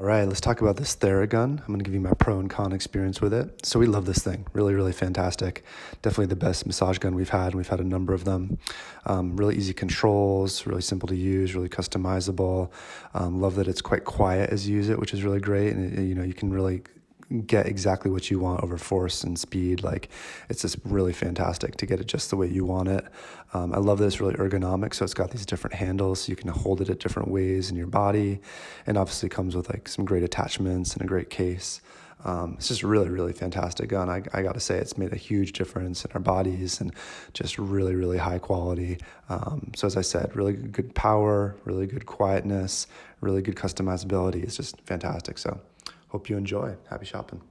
All right, let's talk about this Theragun. I'm going to give you my pro and con experience with it. So, we love this thing. Really, really fantastic. Definitely the best massage gun we've had. We've had a number of them. Um, really easy controls, really simple to use, really customizable. Um, love that it's quite quiet as you use it, which is really great. And, it, you know, you can really get exactly what you want over force and speed. Like it's just really fantastic to get it just the way you want it. Um, I love that it's really ergonomic. So it's got these different handles so you can hold it at different ways in your body. And obviously comes with like some great attachments and a great case. Um, it's just really, really fantastic gun. I, I got to say, it's made a huge difference in our bodies and just really, really high quality. Um, so, as I said, really good power, really good quietness, really good customizability. It's just fantastic. So, Hope you enjoy. Happy shopping.